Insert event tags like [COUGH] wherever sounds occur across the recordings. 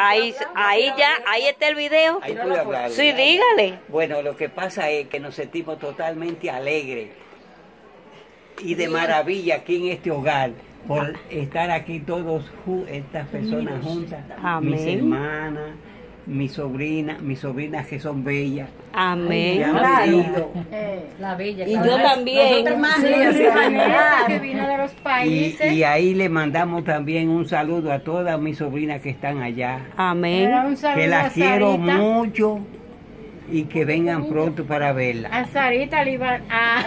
Ahí, ahí ya, ahí está el video. Ahí pude hablar. Sí, dígale. Bueno, lo que pasa es que nos sentimos totalmente alegres y de maravilla aquí en este hogar por estar aquí todos estas personas juntas, Amén. mis hermanas, mis sobrinas, mis sobrinas que son bellas. que Amén. han Claro. venido La bella. Y yo también. Sí, Vanessa, que vino de los y, países. y ahí le mandamos también un saludo a todas mis sobrinas que están allá, Amén. Que las quiero mucho y que vengan pronto para verla. A Sarita, al Iván, a,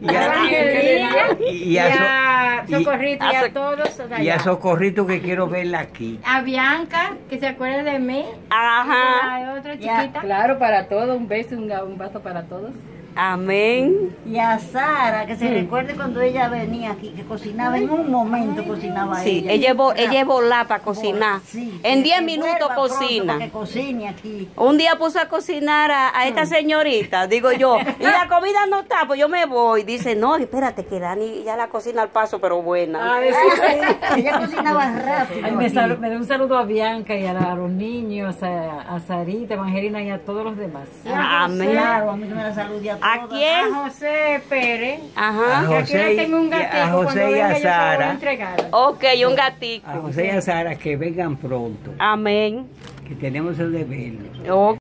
Y a- Evangelina, [LAUGHS] y- a Socorrito, y a todos. Y a allá. Socorrito que quiero verla aquí. A Bianca, que se acuerda de mí. Ajá. A otra Ya, chiquita. Claro, para todos, un beso, un, un vaso para todos. Amén. Y a Sara, que se recuerde cuando ella venía aquí, que cocinaba en un momento, cocinaba Sí, ella. ella es vo- ella para cocinar. Sí, En que- 10 que minutos cocina. para Que cocine aquí. Un día puse a cocinar a, a esta señorita, digo yo, [LAUGHS] y la comida no está, pues yo me voy. Dice, no, espérate, que Dani ya la cocina al paso, pero buena. Ay, Ah, sí, ella cocinaba rápido. Ay, me, aquí. salu- me da un saludo a Bianca y a, la- a los niños, a, a Sarita, Evangelina y a todos los demás. Amén. Claro, a mí que me la saludé a ¿A quién? A José Pérez. A Ajá. Que aquí José le tengo un y- a gatito. José Cuando y a venga yo se lo voy a Sara. Ok, un gatico. A José y a Sara que vengan pronto, Amén. que tenemos el de verlos. Ok.